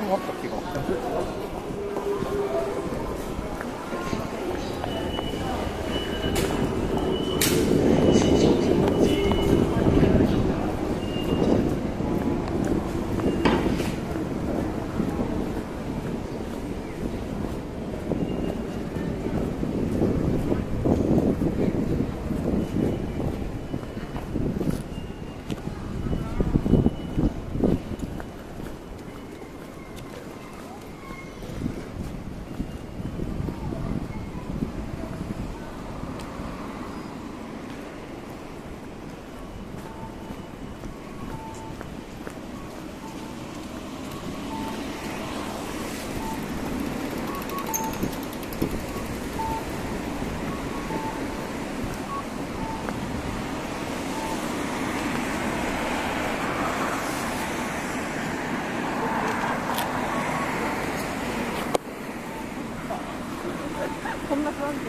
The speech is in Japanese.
もあった気が。